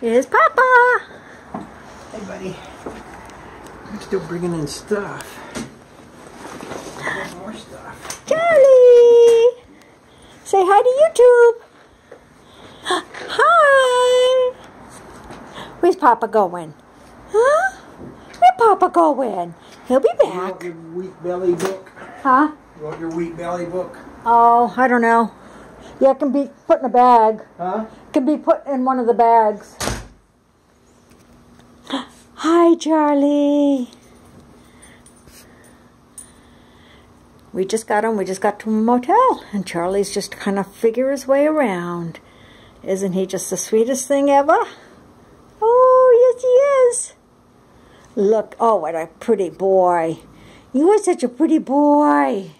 Here's Papa. Hey, buddy. I'm still bringing in stuff. More stuff. Charlie. Say hi to YouTube. Hi. Where's Papa going? Huh? Where Papa going? He'll be You want back. your wheat belly book? Huh? You want your wheat belly book? Oh, I don't know. Yeah, it can be put in a bag. Huh? Can be put in one of the bags. Hi, Charlie. We just got home. We just got to a motel, and Charlie's just kind of figure his way around. Isn't he just the sweetest thing ever? Oh, yes, he is. Look, oh, what a pretty boy. You are such a pretty boy.